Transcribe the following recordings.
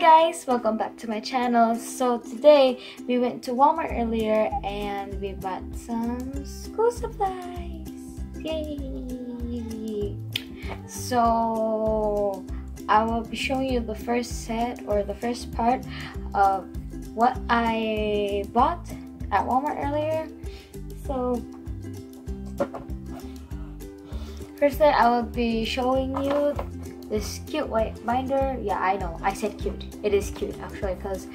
guys welcome back to my channel. So today we went to walmart earlier and we bought some school supplies. Yay! So i will be showing you the first set or the first part of what i bought at walmart earlier. So firstly i will be showing you this cute white binder? Yeah i know. I said cute. It is cute actually because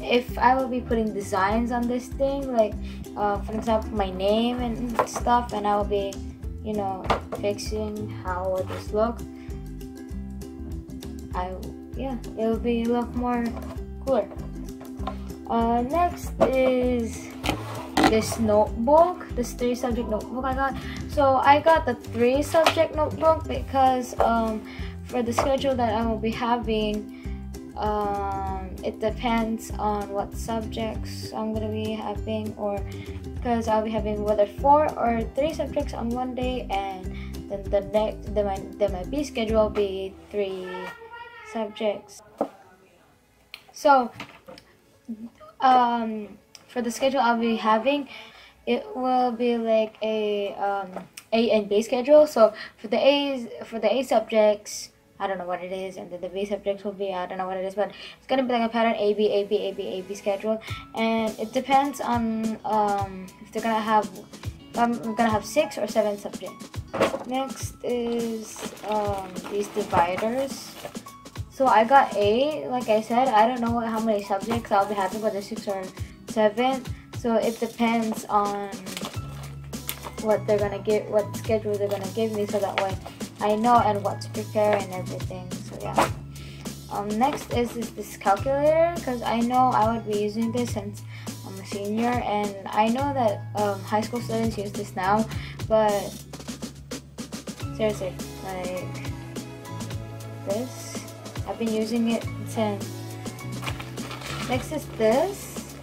if i will be putting designs on this thing like uh, for example my name and stuff and i will be you know fixing how would this look i yeah it will be look more cooler. Uh, next is this notebook this three subject notebook i got. So i got the three subject notebook because um for the schedule that I will be having, um, it depends on what subjects I'm gonna be having, or because I'll be having whether four or three subjects on one day, and then the next then my then my B schedule will be three subjects. So, um, for the schedule I'll be having, it will be like a um, A and B schedule. So for the A's for the A subjects I don't know what it is, and then the B subjects will be I don't know what it is, but it's gonna be like a pattern A B A B A B A B schedule, and it depends on um, if they're gonna have I'm gonna have six or seven subjects. Next is um, these dividers. So I got A, like I said, I don't know how many subjects I'll be having, whether six or seven. So it depends on what they're gonna get, what schedule they're gonna give me, so that way I know and what to prepare and everything. So yeah. Um, next is, is this calculator because I know I would be using this since I'm a senior and I know that um, high school students use this now, but seriously, like this, I've been using it since. Next is this,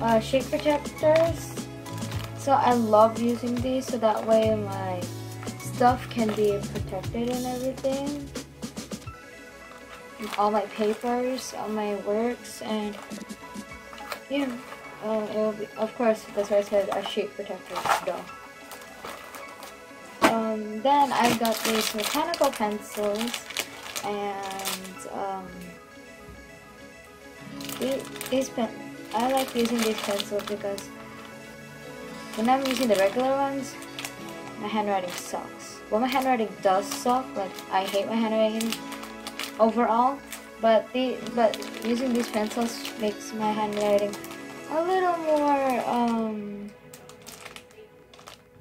uh, shake protectors. So I love using these so that way my stuff can be protected and everything. all my papers, all my works, and yeah, uh, it will be, of course, that's why I said a sheet protector, though. Um, then I got these mechanical pencils, and um, these pen. I like using these pencils because when I'm using the regular ones, my handwriting sucks. Well, my handwriting does suck. Like I hate my handwriting overall. But the but using these pencils makes my handwriting a little more um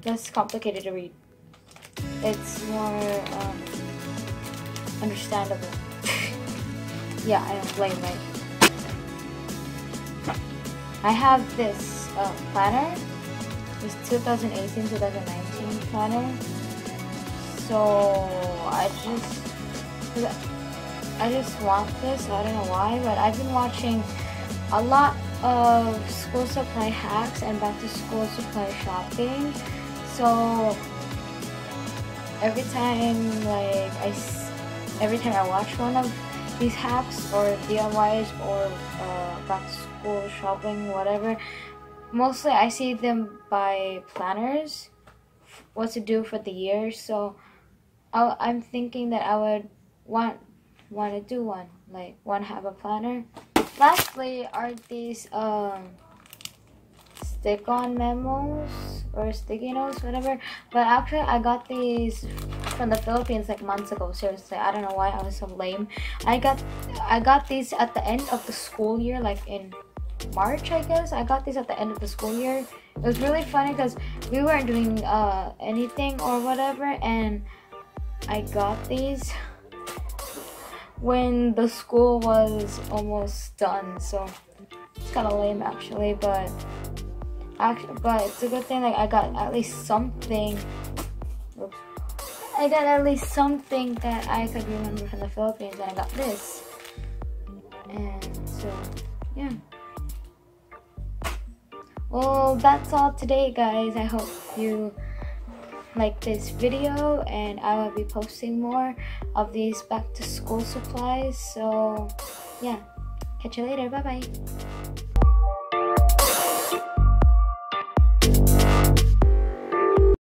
less complicated to read. It's more um, understandable. yeah, I don't blame it. I have this uh, planner this 2018-2019 planner. So I just I just want this. I don't know why, but I've been watching a lot of school supply hacks and back to school supply shopping. So every time like I every time I watch one of these hacks or DIYs or uh, back to school shopping whatever mostly I see them by planners, what to do for the year. So I, I'm thinking that I would want want to do one, like want to have a planner. Lastly, are these um stick-on memos or sticky notes, whatever. But actually, I got these from the Philippines like months ago. Seriously, I don't know why I was so lame. I got I got these at the end of the school year, like in March, I guess. I got these at the end of the school year. It was really funny because we weren't doing uh, anything or whatever, and I got these when the school was almost done. So it's kind of lame actually, but actually, but it's a good thing. Like I got at least something. I got at least something that I could remember from the Philippines, and I got this. And so, yeah. Well, that's all today, guys. I hope you like this video and I will be posting more of these back to school supplies. So yeah. Catch you later. Bye bye